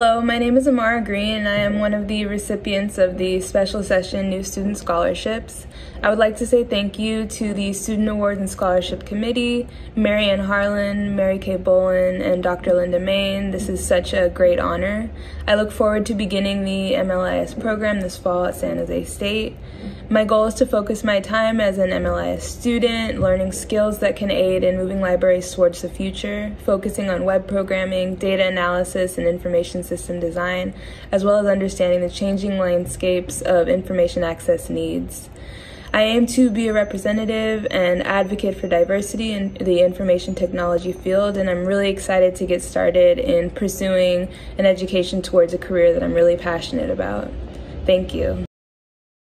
Hello, my name is Amara Green and I am one of the recipients of the Special Session New Student Scholarships. I would like to say thank you to the Student Awards and Scholarship Committee, Marianne Harlan, Mary Kay Bolin, and Dr. Linda Main. This is such a great honor. I look forward to beginning the MLIS program this fall at San Jose State. My goal is to focus my time as an MLIS student, learning skills that can aid in moving libraries towards the future, focusing on web programming, data analysis, and information system design, as well as understanding the changing landscapes of information access needs. I aim to be a representative and advocate for diversity in the information technology field, and I'm really excited to get started in pursuing an education towards a career that I'm really passionate about. Thank you.